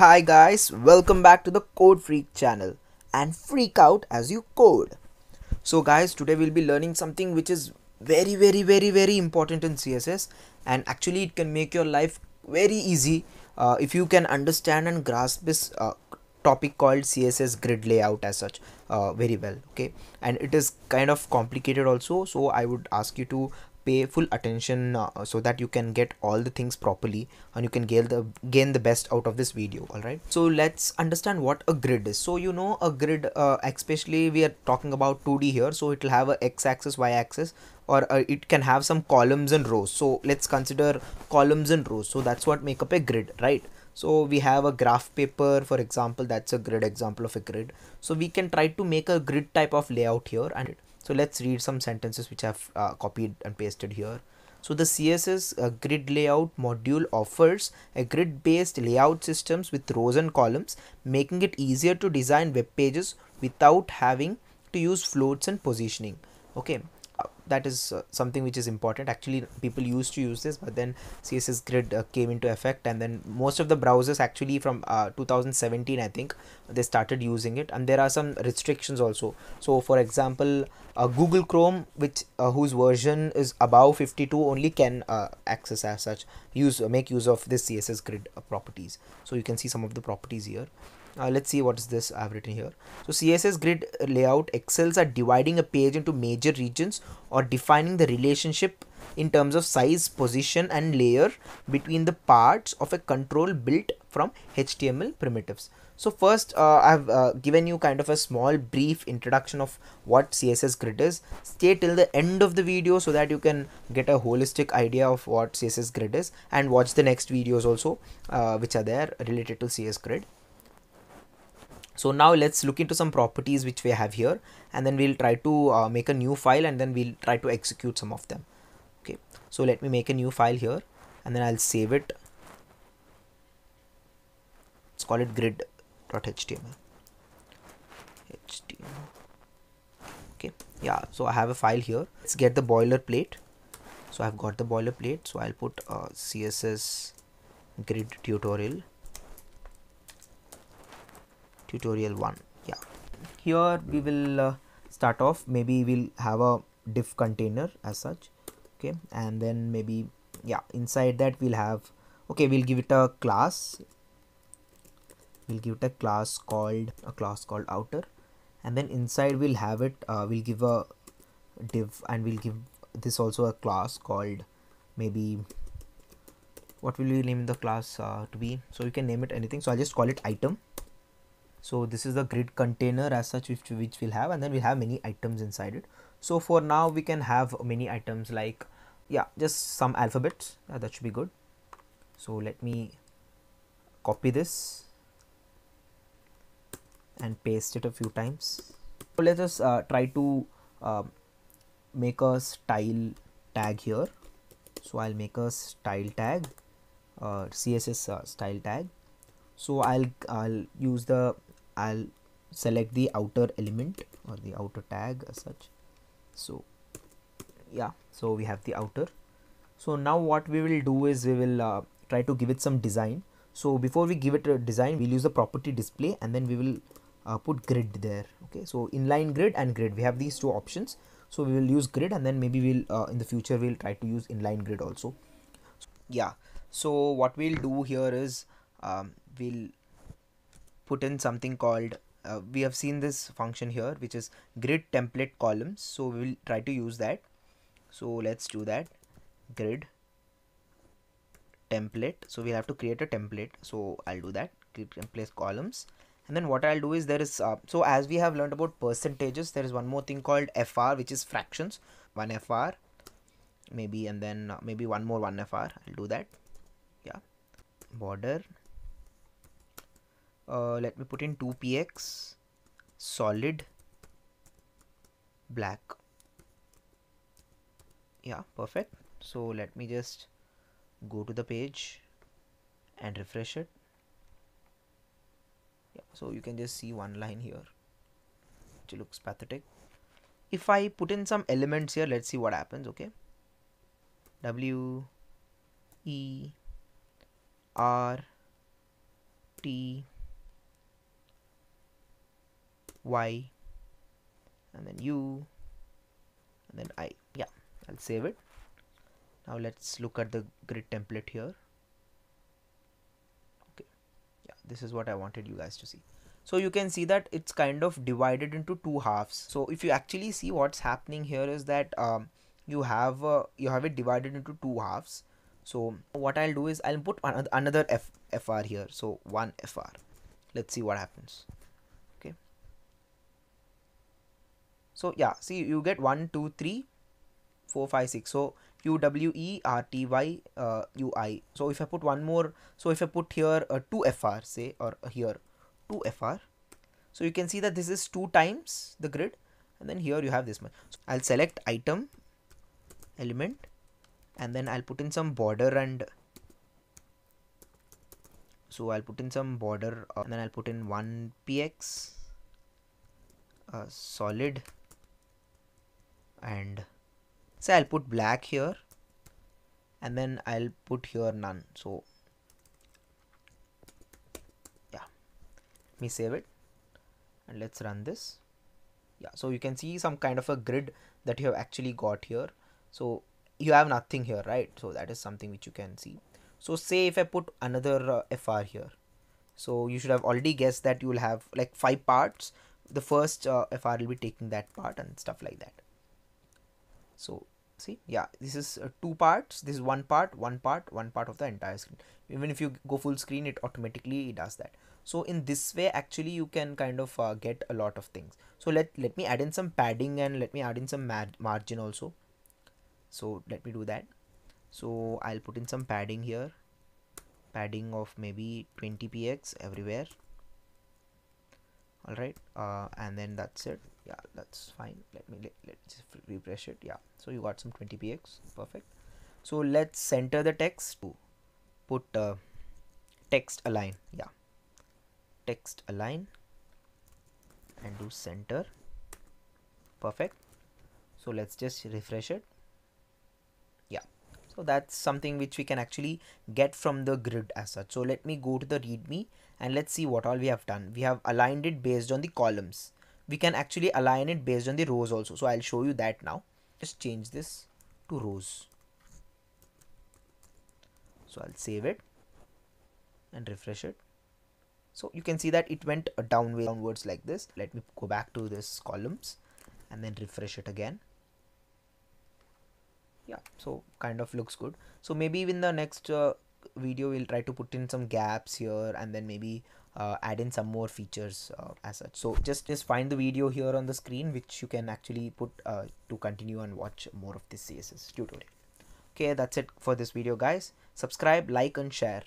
Hi guys, welcome back to the Codefreak channel and freak out as you code. So guys, today we'll be learning something which is very very very very important in CSS and actually it can make your life very easy uh, if you can understand and grasp this uh, topic called css grid layout as such uh, very well okay and it is kind of complicated also so i would ask you to pay full attention uh, so that you can get all the things properly and you can gain the gain the best out of this video all right so let's understand what a grid is. So you know a grid uh, especially we are talking about 2d here so it will have a x-axis y-axis or uh, it can have some columns and rows. So let's consider columns and rows. So that's what make up a grid right? So we have a graph paper for example that's a grid example of a grid. So we can try to make a grid type of layout here and so let's read some sentences which I've uh, copied and pasted here. So the css uh, grid layout module offers a grid based layout systems with rows and columns making it easier to design web pages without having to use floats and positioning. Okay that is uh, something which is important. Actually people used to use this but then css grid uh, came into effect and then most of the browsers actually from uh, 2017 i think they started using it. And there are some restrictions also. So for example uh, google chrome which uh, whose version is above 52 only can uh, access as such use make use of this css grid properties. So you can see some of the properties here uh, let's see what is this I've written here. So CSS grid layout excels at dividing a page into major regions or defining the relationship in terms of size position and layer between the parts of a control built from HTML primitives. So first uh, I've uh, given you kind of a small brief introduction of what CSS grid is. Stay till the end of the video so that you can get a holistic idea of what CSS grid is and watch the next videos also uh, which are there related to CSS grid so now let's look into some properties which we have here and then we'll try to uh, make a new file and then we'll try to execute some of them. Okay. So let me make a new file here and then I'll save it. Let's call it grid.html html okay. Yeah so I have a file here. Let's get the boilerplate. So I've got the boilerplate. So I'll put uh, css grid tutorial tutorial 1 yeah. Here we will uh, start off. Maybe we'll have a div container as such. Okay. And then maybe yeah inside that we'll have okay we'll give it a class. We'll give it a class called a class called outer. And then inside we'll have it uh, we'll give a div and we'll give this also a class called maybe what will we name the class uh, to be? So you can name it anything. So i'll just call it item so this is the grid container as such which, which we'll have and then we have many items inside it. So for now we can have many items like yeah just some alphabets. Uh, that should be good. So let me copy this and paste it a few times. So let us uh, try to uh, make a style tag here. So i'll make a style tag uh, css uh, style tag. So i'll i'll use the I'll select the outer element or the outer tag as such. So yeah so we have the outer. So now what we will do is we will uh, try to give it some design. So before we give it a design we'll use the property display and then we will uh, put grid there okay? So inline grid and grid we have these two options. So we will use grid and then maybe we'll uh, in the future we'll try to use inline grid also. Yeah so what we'll do here is um, we'll put in something called uh, we have seen this function here which is grid template columns. So we will try to use that. So let's do that. Grid template. So we have to create a template. So I'll do that. Grid template columns. And then what I'll do is there is uh, so as we have learned about percentages there is one more thing called FR which is fractions. 1 FR maybe and then uh, maybe one more 1 FR I'll do that. Yeah. Border uh, let me put in 2px solid. Black. Yeah perfect. So let me just go to the page and refresh it. Yeah so you can just see one line here which looks pathetic. If I put in some elements here let's see what happens okay? W E R t y. And then u. And then i. Yeah i'll save it. Now let's look at the grid template here. Okay. Yeah this is what i wanted you guys to see. So you can see that it's kind of divided into two halves. So if you actually see what's happening here is that um, you have uh, you have it divided into two halves. So what I'll do is I'll put another F FR here. So one FR let's see what happens okay so yeah see you get one two three four five six. So U W E R T Y uh, U I. So if I put one more so if I put here uh, 2 FR say or here 2 FR so you can see that this is two times the grid and then here you have this much. So I'll select item element and then I'll put in some border and so I'll put in some border uh, and then I'll put in 1 px uh, solid and say I'll put black here and then I'll put here none. So yeah let me save it and let's run this. Yeah so you can see some kind of a grid that you have actually got here. So you have nothing here right? So that is something which you can see. So say if I put another uh, FR here. So you should have already guessed that you will have like five parts. The first uh, FR will be taking that part and stuff like that so see yeah this is uh, two parts. This is one part one part one part of the entire screen. Even if you go full screen it automatically does that. So in this way actually you can kind of uh, get a lot of things. So let let me add in some padding and let me add in some margin also. So let me do that. So I'll put in some padding here. Padding of maybe 20 px everywhere. All right uh, and then that's it yeah that's fine. Let me let, let's refresh it. Yeah. So you got some 20 px perfect. So let's center the text to put uh, text align. Yeah. Text align and do center. Perfect. So let's just refresh it. Yeah. So that's something which we can actually get from the grid as such. So let me go to the readme and let's see what all we have done. We have aligned it based on the columns we can actually align it based on the rows also. So i'll show you that now. Just change this to rows. So i'll save it and refresh it. So you can see that it went down downwards like this. Let me go back to this columns and then refresh it again. Yeah so kind of looks good. So maybe in the next uh, video we'll try to put in some gaps here and then maybe uh, add in some more features uh, as such. So just just find the video here on the screen which you can actually put uh, to continue and watch more of this css tutorial. Okay that's it for this video guys. Subscribe like and share